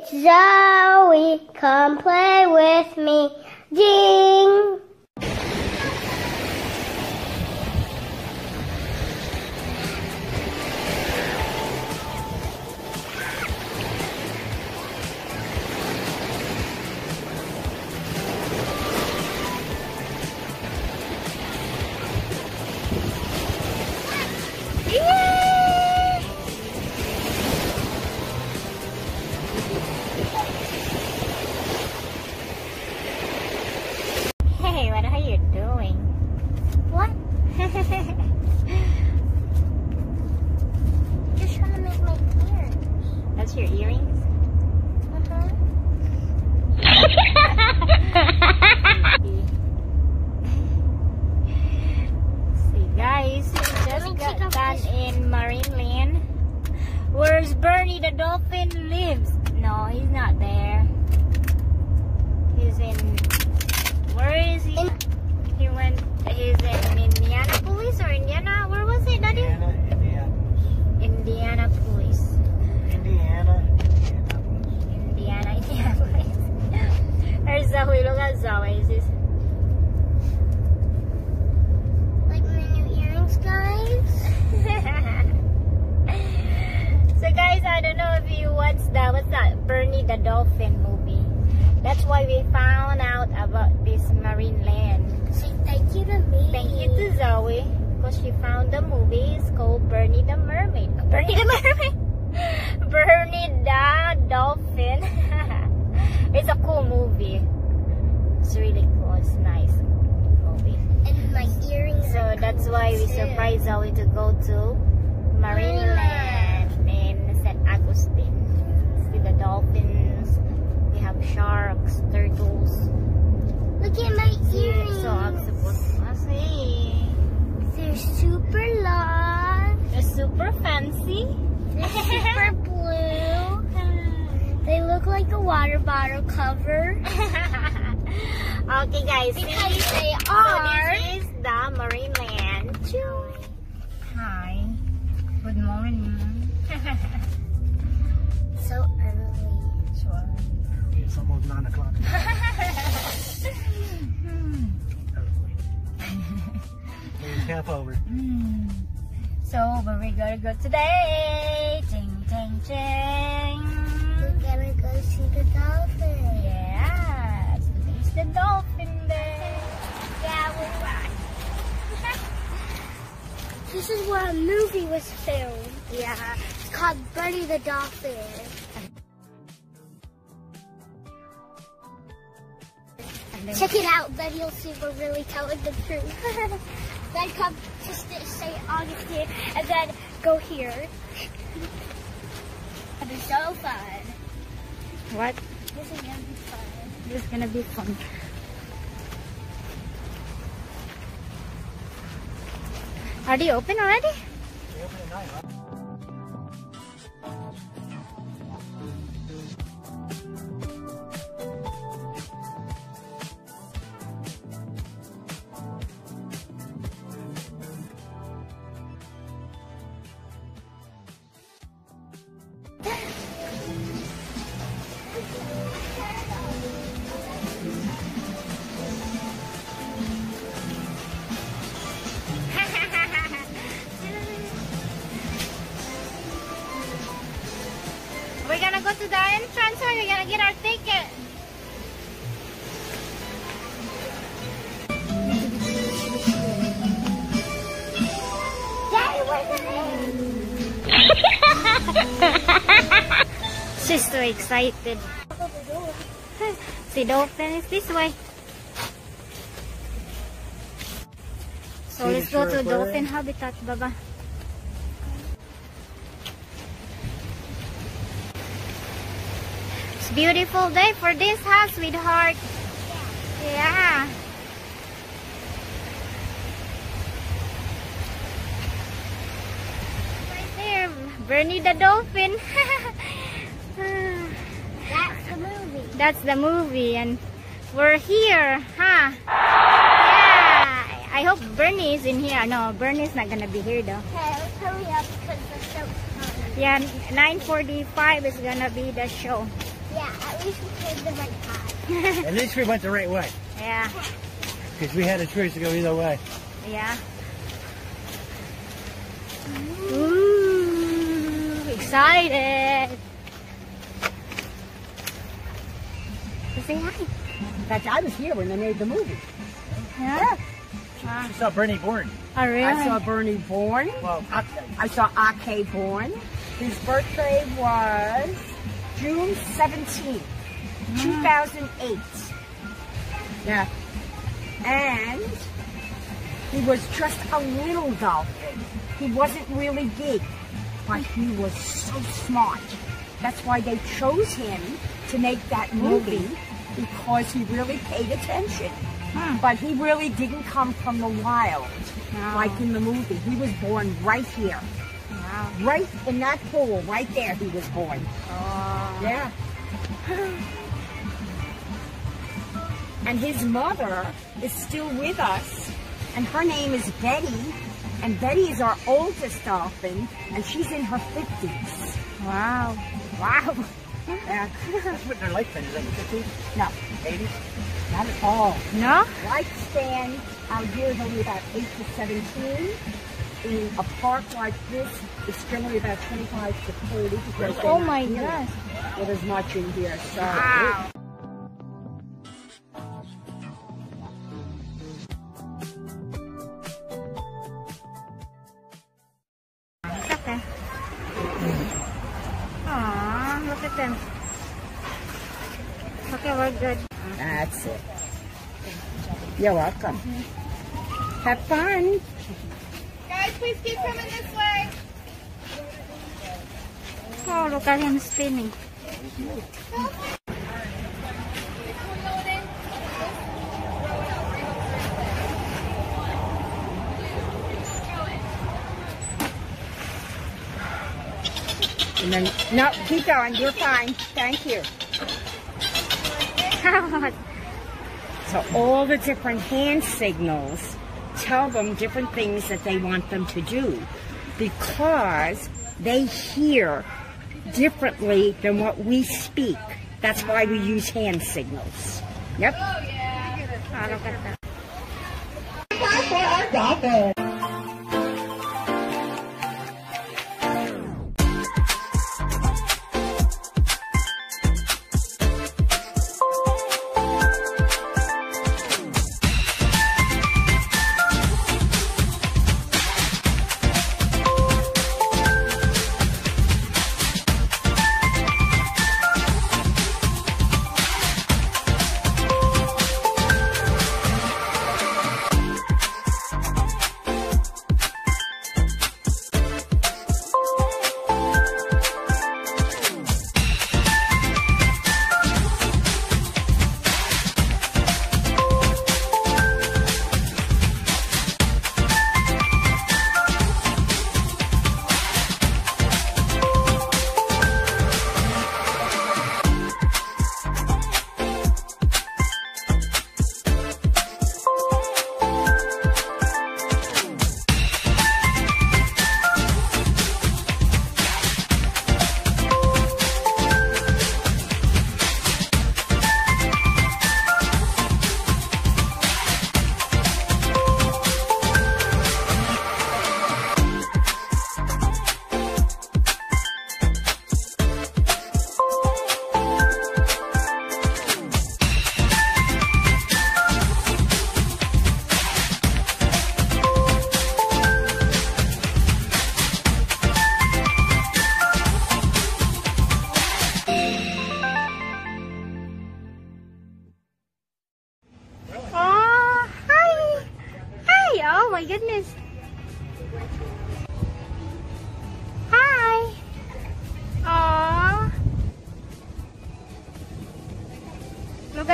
It's Zoe, come play with me. Ding! Your earrings? Uh-huh. See, guys, we just got off done this. in Marineland. Where's Bernie the dolphin lives? No, he's not there. He's in. Where is he? In- he went. He's in Indianapolis or Indiana? Where was it, Daddy? Indiana, Indianapolis. Indianapolis. Indiana, Indianapolis. Indiana, Indianapolis. There's Zoe. Look at Zoe. This Like my new earrings, guys. so guys, I don't know if you watched that. What's that? Bernie the Dolphin movie. That's why we found out about this marine land. Say thank you to me. Thank you to Zoe because she found the movie. It's called Bernie the Mermaid. Bernie the Mermaid. Bernie the Dolphin. it's a cool movie. It's really cool. It's nice movie. And my earrings. So that's why we too. surprised Zoe to go to Marine Land in St. Augustine. See the dolphins. We have sharks, turtles. Look at my See, earrings. so octopus. I see. They're super long. They're super fancy. They're super blue. They look like a water bottle cover. okay, guys. Because they So this is the Marine Land. Hi. Good morning. So early. It's almost 9 o'clock. It's half over. Mm. So where we gonna go today? Ching ching ching. We're gonna go see the dolphin. Yeah, today's the dolphin day. Yeah, we're right. This is where a movie was filmed. Yeah. It's called Buddy the Dolphin. Check it out, then you'll see we're really telling the truth. then come to. St. Augustine and then go here. It'll be so fun. What? This is gonna be fun. This is gonna be fun. Are they open already? The entrance we're gonna get our ticket. Daddy, where's the She's so excited. See, the open is this way. So let's go to dolphin habitat, Baba. Beautiful day for this house, sweetheart. Yeah. Right there, Bernie the dolphin. That's the movie. That's the movie, and we're here, huh? Yeah. I hope Bernie is in here. No, Bernie's not gonna be here though. Okay, let's hurry up because the show's coming. Yeah, 9:45 is gonna be the show. At least we came the right time. At least we went the right way. Yeah. Because we had a choice to go either way. Yeah. Ooh, excited. Say hi. In fact, I was here when they made the movie. Yeah. We saw Bernie born. Oh, really? I saw Bernie born. Well, I saw Ake born. His birthday was June 17th, 2008. Yeah. And he was just a little dolphin. He wasn't really big, but he was so smart. That's why they chose him to make that movie because he really paid attention. But he really didn't come from the wild No. like in the movie. He was born right here. Wow. Right in that pool, right there he was born. Oh. Yeah. and his mother is still with us, and her name is Betty, and Betty is our oldest dolphin, and she's in her 50s. Wow. Wow. Yeah. that's what their lifespan is, like 50s, No, 80s. not at all. No? Lifespan out here is only about 8 to 17. In a park like this, it's generally about 25 to 30 Oh my gosh. With as much in here, so. Wow. It's okay. Aw, look at them. Okay, we're good. That's it. You're welcome. Have fun. Guys, please keep coming this way. Oh, look at him spinning. And then, no, keep going. You're fine. Thank you. So all the different hand signals tell them different things that they want them to do because they hear differently than what we speak. That's why we use hand signals. Yep. oh, look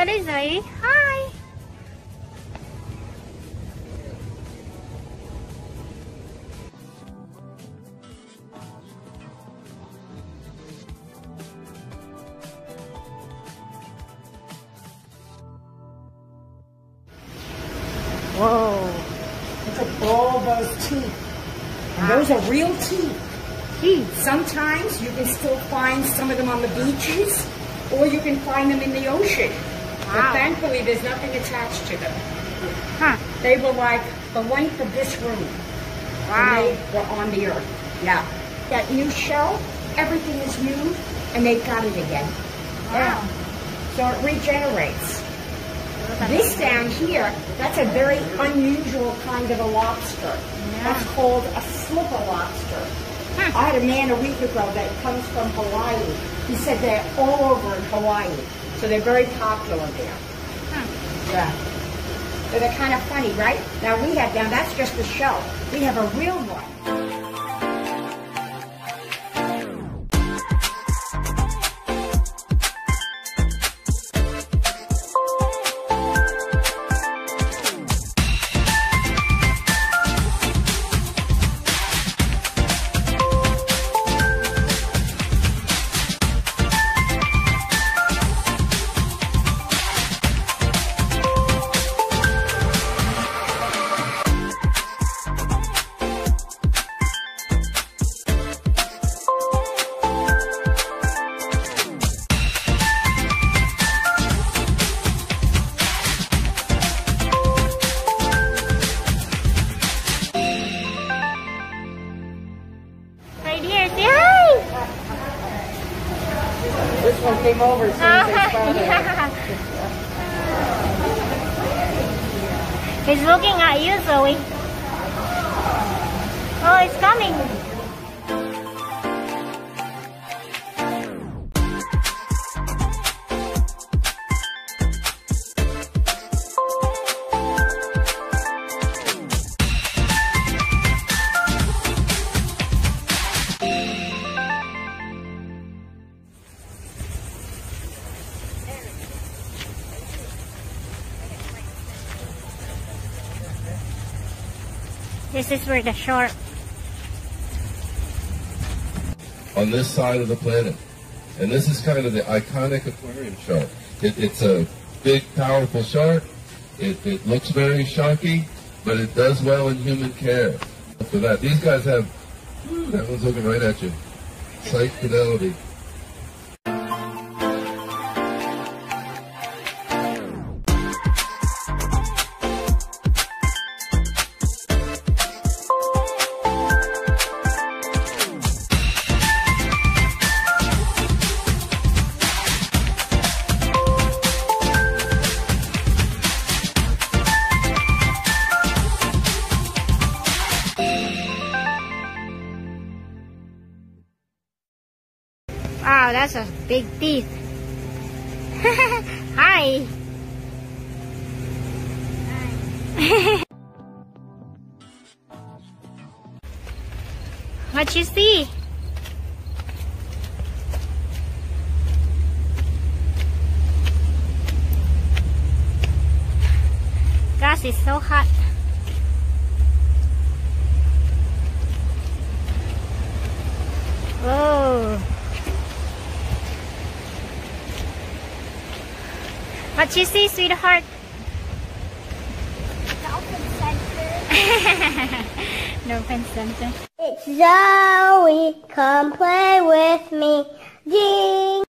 Look at eh? Hi. Whoa. Look at all those teeth. And those are real teeth. Teeth. Sometimes you can still find some of them on the beaches, or you can find them in the ocean. But thankfully, there's nothing attached to them. Huh. They were like the length of this room. Wow. they were on the earth. Yeah. That new shell, everything is new, and they've got it again. Yeah. So it regenerates. This down here, that's a very unusual kind of a lobster. That's called a slipper lobster. I had a man a week ago that comes from Hawaii. He said they're all over in Hawaii. So they're very popular there. Yeah. So they're kind of funny, right? Now we have, now that's just the show. We have a real one. He's looking at you, Zoe. Oh, it's coming. This is where the shark. on this side of the planet. And this is kind of the iconic aquarium shark. It, it's a big, powerful shark. It, it looks very sharky, but it does well in human care. For that, these guys have, that one's looking right at you. Sight fidelity. Wow, that's a big teeth. Hi. what you see? Gosh, it's so hot. Whoa. What you see, sweetheart? Dolphin Center. No, dolphin Center. It's Zoe, come play with me. Ding.